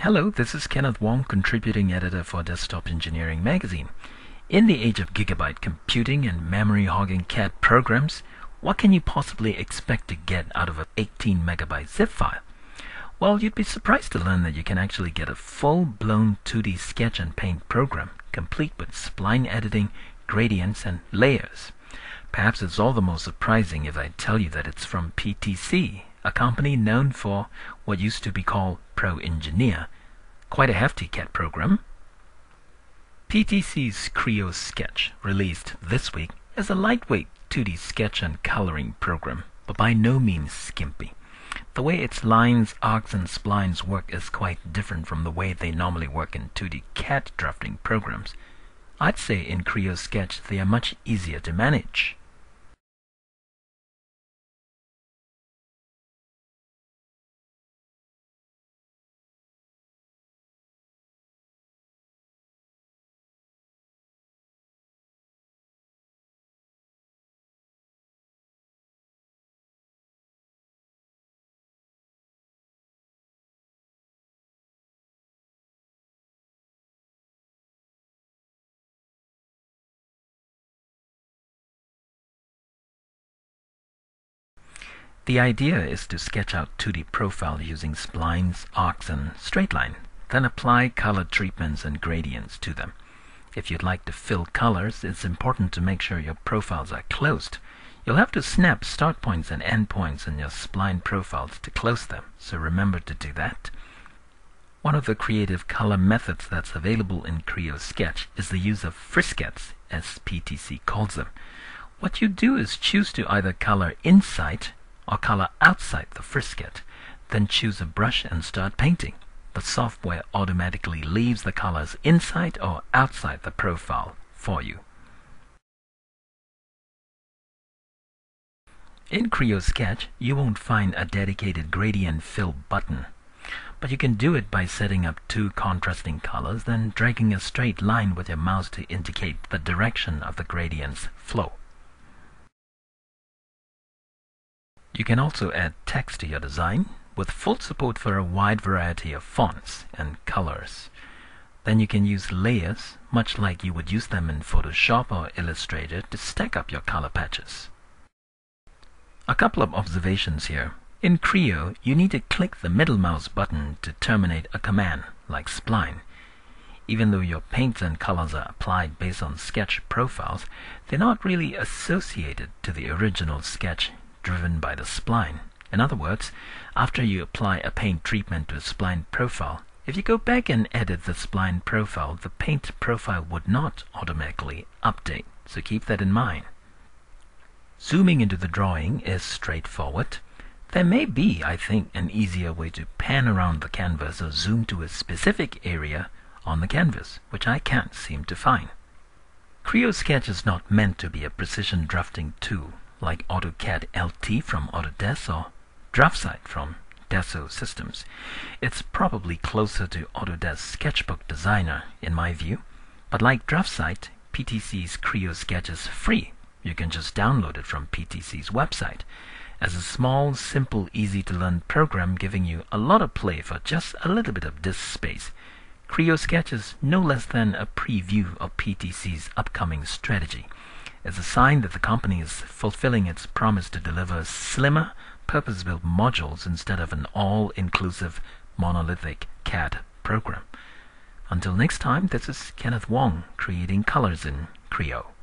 Hello, this is Kenneth Wong, contributing editor for Desktop Engineering magazine. In the age of gigabyte computing and memory hogging CAD programs, what can you possibly expect to get out of an 18 megabyte zip file? Well, you'd be surprised to learn that you can actually get a full-blown 2D sketch and paint program, complete with spline editing, gradients, and layers. Perhaps it's all the more surprising if I tell you that it's from PTC, a company known for what used to be called Pro Engineer. Quite a hefty CAD program. PTC's Creo Sketch, released this week, is a lightweight 2D sketch and coloring program, but by no means skimpy. The way its lines, arcs, and splines work is quite different from the way they normally work in 2D CAD drafting programs. I'd say in Creo Sketch they are much easier to manage. The idea is to sketch out 2D profile using splines, arcs, and straight line, then apply color treatments and gradients to them. If you'd like to fill colors, it's important to make sure your profiles are closed. You'll have to snap start points and end points in your spline profiles to close them, so remember to do that. One of the creative color methods that's available in Creo Sketch is the use of friskets, as PTC calls them. What you do is choose to either color inside or color outside the frisket. Then choose a brush and start painting. The software automatically leaves the colors inside or outside the profile for you. In Creo Sketch, you won't find a dedicated gradient fill button, but you can do it by setting up two contrasting colors, then dragging a straight line with your mouse to indicate the direction of the gradient's flow. You can also add text to your design with full support for a wide variety of fonts and colors. Then you can use layers, much like you would use them in Photoshop or Illustrator, to stack up your color patches. A couple of observations here. In Creo, you need to click the middle mouse button to terminate a command, like spline. Even though your paints and colors are applied based on sketch profiles, they're not really associated to the original sketch driven by the spline. In other words, after you apply a paint treatment to a spline profile, if you go back and edit the spline profile, the paint profile would not automatically update, so keep that in mind. Zooming into the drawing is straightforward. There may be, I think, an easier way to pan around the canvas or zoom to a specific area on the canvas, which I can't seem to find. Creo Sketch is not meant to be a precision drafting tool like AutoCAD LT from Autodesk or DraftSight from Dassault Systems. It's probably closer to Autodesk Sketchbook Designer in my view, but like DraftSight, PTC's Creo Sketch is free. You can just download it from PTC's website as a small, simple, easy to learn program giving you a lot of play for just a little bit of disk space. Creo Sketch is no less than a preview of PTC's upcoming strategy is a sign that the company is fulfilling its promise to deliver slimmer, purpose-built modules instead of an all-inclusive monolithic CAD program. Until next time, this is Kenneth Wong creating colors in Creo.